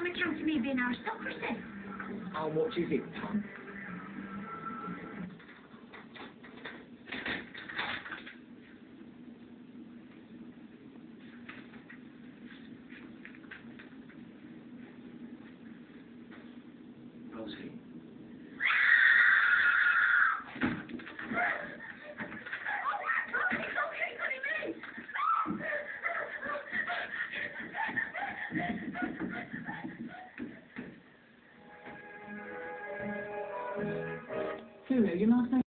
I'm me being our stock person. How much is it, Tom? Rosie. すぐ脱げなさい。